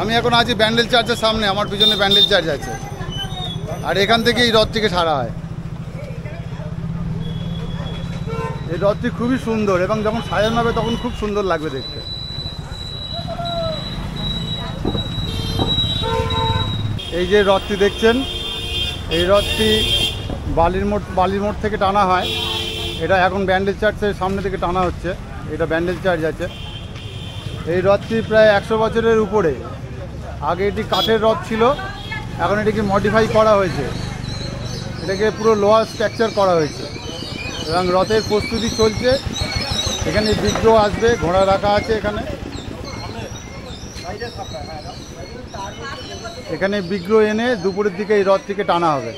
আমি এখন আছি ব্যান্ডেল চার্চের সামনে, আমার পিছনে ব্যান্ডেল চার্চ আছে। আর এখান থেকে এই রথটিকে ছাড়া হয়। এই রথটি খুবই সুন্দর এবং যখন সাজানো হবে তখন খুব সুন্দর লাগবে দেখতে। এই যে রথটি দেখছেন, এই রথটি বালির মোড় বালির মোড় থেকে টানা হয়। এটা এখন ব্যান্ডেল চার্চের সামনে থেকে টানা হচ্ছে। এটা ব্যান্ডেল চার্চ আছে। এই রথটি প্রায় একশো বছরের উপরে। আগে এটি কাঠের রথ ছিল, এখন এটিকে মডিফাই করা হয়েছে। এটাকে পুরো লোয়ার স্ট্রাকচার করা হয়েছে। এবং রথের প্রস্তুতি চলছে। এখানে বিগ্রহ আসবে, ঘোড়া রাখা আছে এখানে। এখানে বিগ্রহ এনে দুপুরের দিকে এই রথটিকে টানা হবে।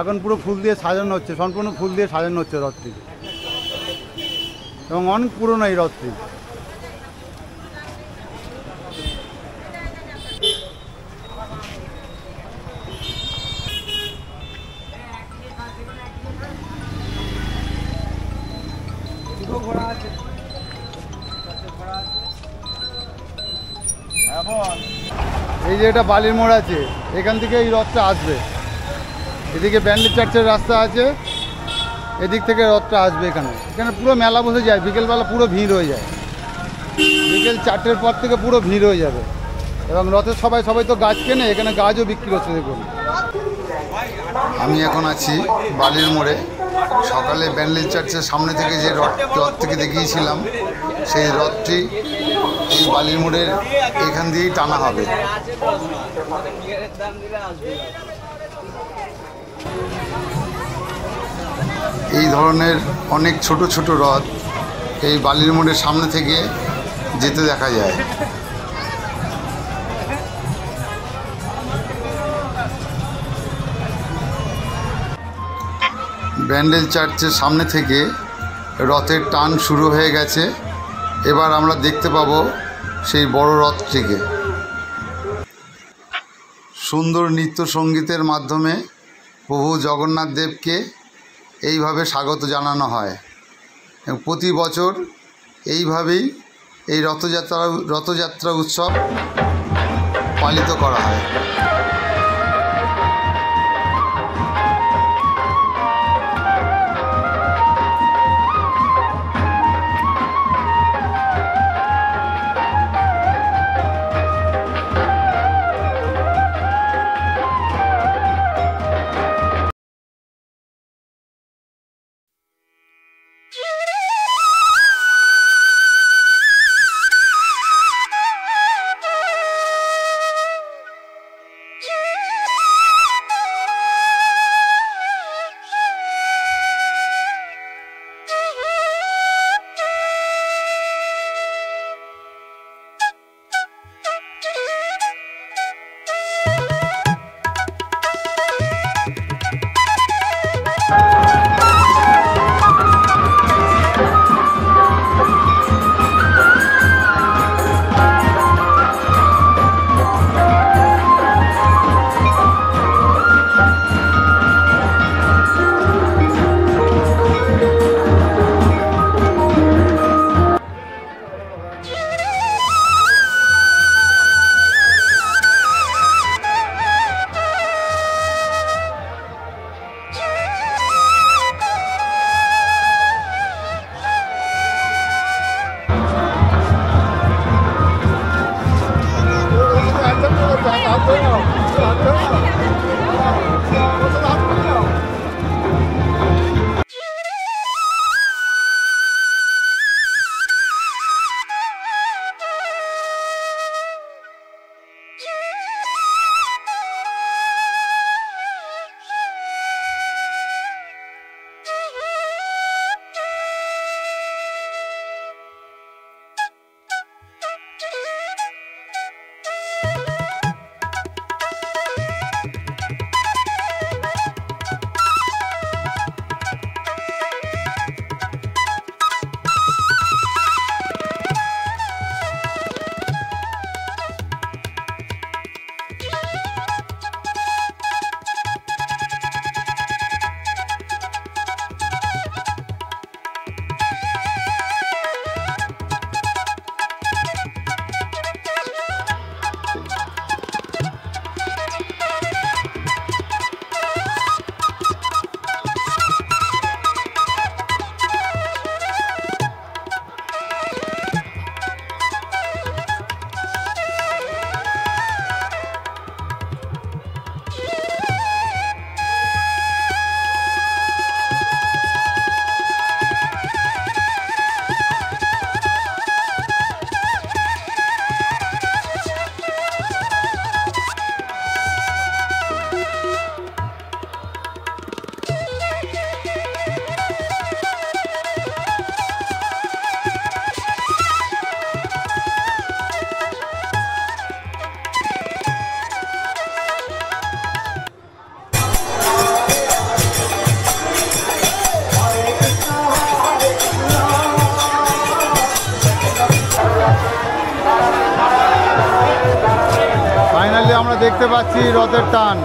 এখন পুরো ফুল দিয়ে সাজানো হচ্ছে, সম্পূর্ণ ফুল দিয়ে সাজানো হচ্ছে রথটিকে এবং অনেক পুরনো এই রথটি। এই যে এটা বালির মোড় আছে, এখান থেকে এই রথটা আসবে। এদিকে ব্যান্ডেল চার্চের রাস্তা আছে, এদিক থেকে রথটা আসবে এখানে। এখানে পুরো মেলা বসে যায়, বিকেলবেলা পুরো ভিড় হয়ে যায়। বিকেল চারটের পর থেকে পুরো ভিড় হয়ে যাবে। এবং রথের সবাই সবাই তো গাছ কেনে, এখানে গাছও বিক্রি হচ্ছে, দেখুন। আমি এখন আছি বালির মোড়ে। সকালে ব্যান্ডেল চার্চের সামনে থেকে যে রথ রথ থেকে দেখিয়েছিলাম, সেই রথটি বালির মোড়ের এখান দিয়েই টানা হবে। এই ধরনের অনেক ছোট ছোট রথ এই বালির মোড়ের সামনে থেকে যেতে দেখা যায়। ব্যান্ডেল চার্চের সামনে থেকে রথের টান শুরু হয়ে গেছে। এবার আমরা দেখতে পাবো সেই বড় রথটিকে। সুন্দর নৃত্য সঙ্গীতের মাধ্যমে প্রভু জগন্নাথ দেবকে এইভাবে স্বাগত জানানো হয়। এবং প্রতি বছর এইভাবেই এই রথযাত্রা রথযাত্রা উৎসব পালিত করা হয়। আমরা দেখতে পাচ্ছি রথের টান।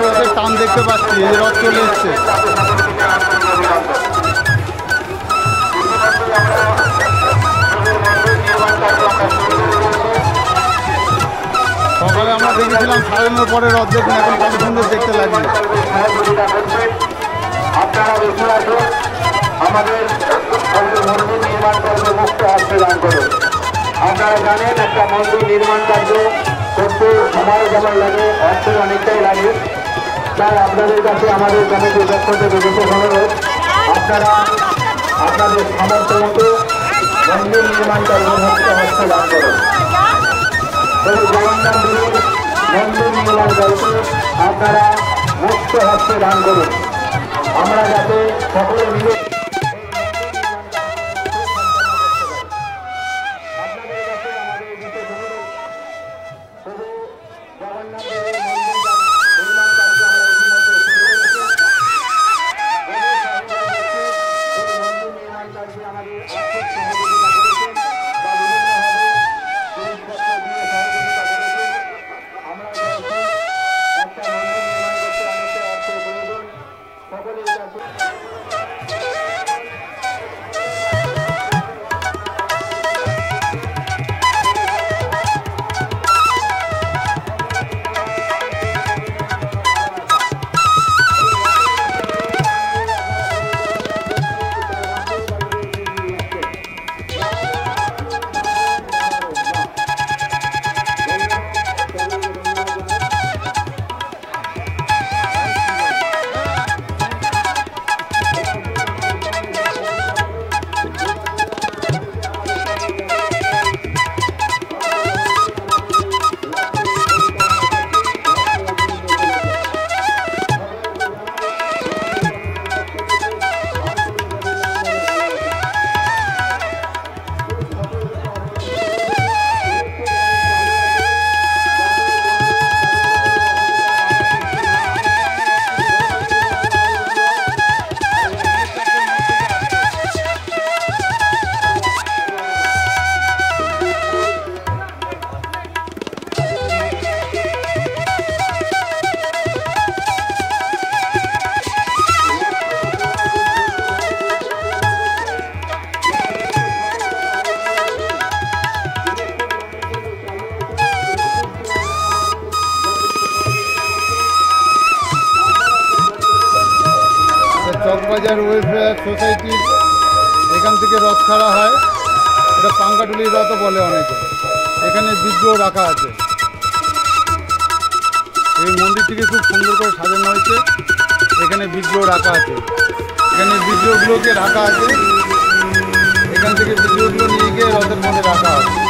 রথের টান দেখতে পাচ্ছি রথ চলে এসছে। সকালে আমরা দেখেছিলাম সাজানোর পরে রথ দেখুন এখন কত সুন্দর দেখতে সহযোগিতা আপনারা আমাদের করুন। আপনারা জানেন, একটা মন্দির নির্মাণ কার্য করতে সময় যেমন লাগে, অর্থের অনেকটাই লাগে। তাই আপনাদের কাছে আমাদের কমিটির পক্ষ থেকে বিশেষ অনুরোধ। আপনারা আপনাদের সামর্থ্য মতো মন্দির নির্মাণ কার্য মুক্ত হস্তে দান করুন। আপনারা মুক্ত হস্তে দান করুন। আমরা যাতে সকলে মিলে থেকে রথ ছাড়া হয়, এটা পাঙ্গাটুলির রথও বলে অনেকে। এখানে বিগ্রহ রাখা আছে। এই মন্দিরটিকে খুব সুন্দর করে সাজানো হয়েছে। এখানে বিগ্রহ রাখা আছে। এখানে বিগ্রহগুলোকে রাখা আছে। এখান থেকে বিগ্রহগুলো নিয়ে গিয়ে রথের মধ্যে রাখা হবে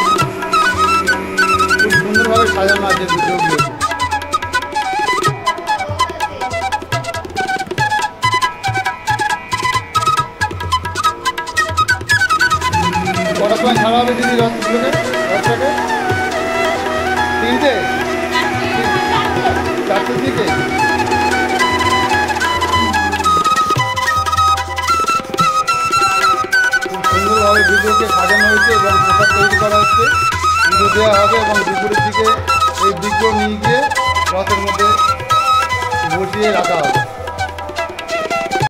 দেওয়া হবে এবং দুপুরের দিকে এই বিগ্রহ নিয়ে গিয়ে রথের মধ্যে বসিয়ে রাখা হবে।